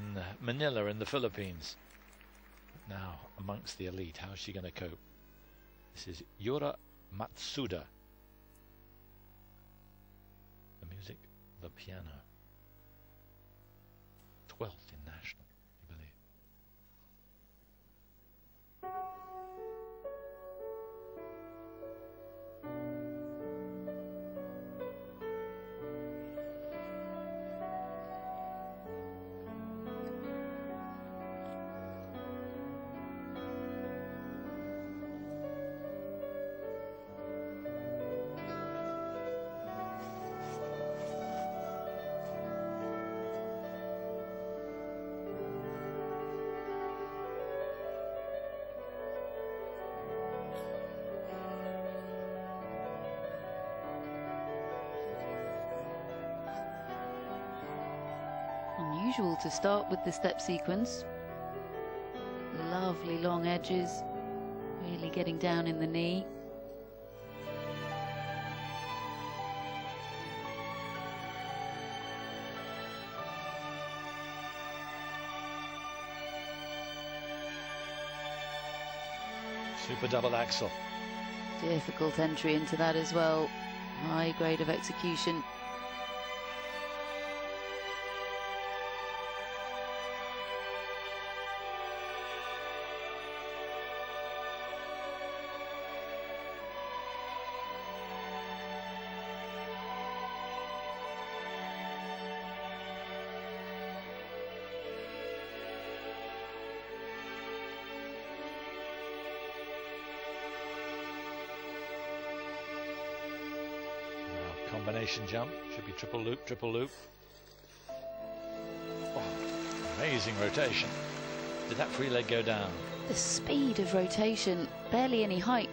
in Manila in the Philippines. Now, amongst the elite, how is she going to cope? This is Yura Matsuda. The music, the piano. 12th in national, unusual to start with the step sequence. Lovely long edges, really getting down in the knee. Super double axel. Difficult entry into that as well. High grade of execution. Combination jump. Should be triple loop, triple loop. Oh, amazing rotation. Did that free leg go down? The speed of rotation, barely any height.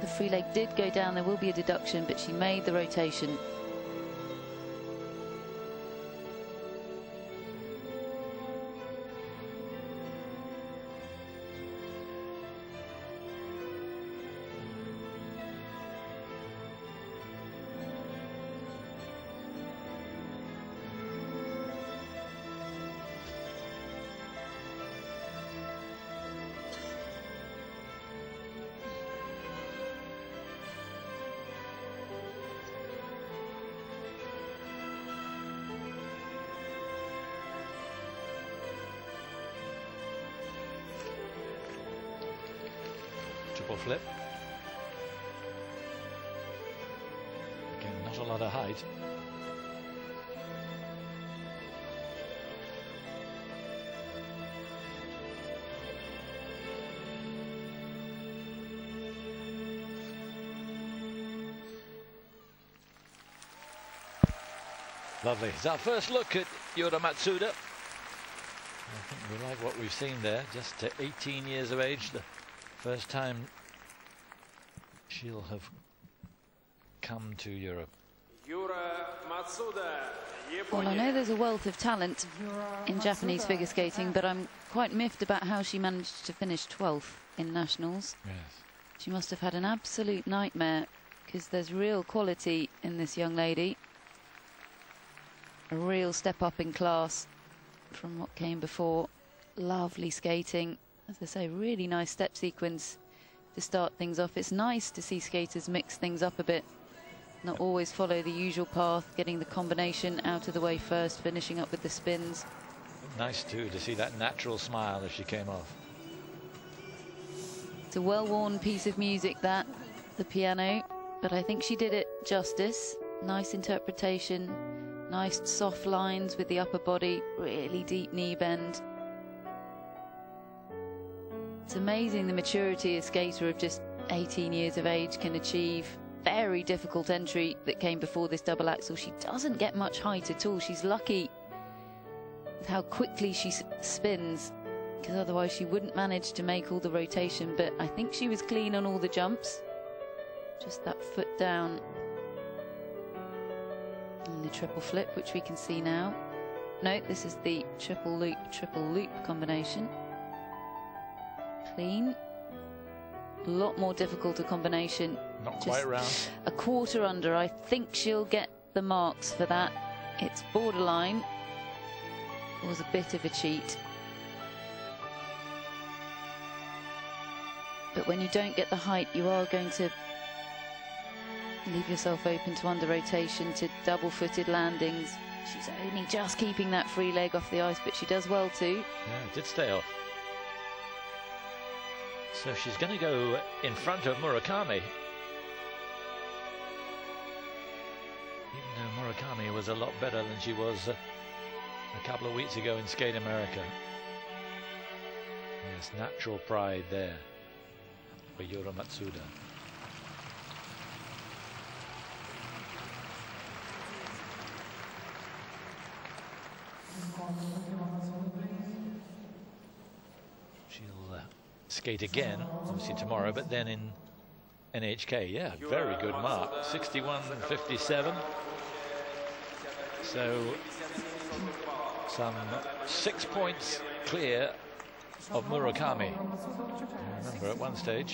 The free leg did go down. There will be a deduction, but she made the rotation. Triple flip. Again, not a lot of height. Lovely. It's our first look at Yura Matsuda. I think we like what we've seen there. Just 18 years of age, the First time she'll have come to Europe. Well, I know there's a wealth of talent in Japanese figure skating, but I'm quite miffed about how she managed to finish 12th in nationals. Yes. She must have had an absolute nightmare because there's real quality in this young lady. A real step up in class from what came before. Lovely skating as I say, really nice step sequence to start things off. It's nice to see skaters mix things up a bit, not always follow the usual path, getting the combination out of the way first, finishing up with the spins. Nice too to see that natural smile as she came off. It's a well-worn piece of music that, the piano, but I think she did it justice. Nice interpretation, nice soft lines with the upper body, really deep knee bend. It's amazing the maturity a skater of just 18 years of age can achieve. Very difficult entry that came before this double axel. She doesn't get much height at all. She's lucky with how quickly she spins because otherwise she wouldn't manage to make all the rotation. But I think she was clean on all the jumps. Just that foot down. And the triple flip, which we can see now. Note this is the triple loop, triple loop combination clean. A lot more difficult a combination. Not Just quite round. A quarter under. I think she'll get the marks for that. It's borderline. It was a bit of a cheat. But when you don't get the height, you are going to leave yourself open to under rotation, to double-footed landings. She's only just keeping that free leg off the ice, but she does well too. Yeah, it did stay off. So she's going to go in front of Murakami. Even though Murakami was a lot better than she was uh, a couple of weeks ago in Skate America. Yes, natural pride there for Yura Matsuda. She'll uh, skate again, obviously tomorrow, but then in NHK. Yeah, very good mark. 61 and 57. So some six points clear of Murakami. Remember at one stage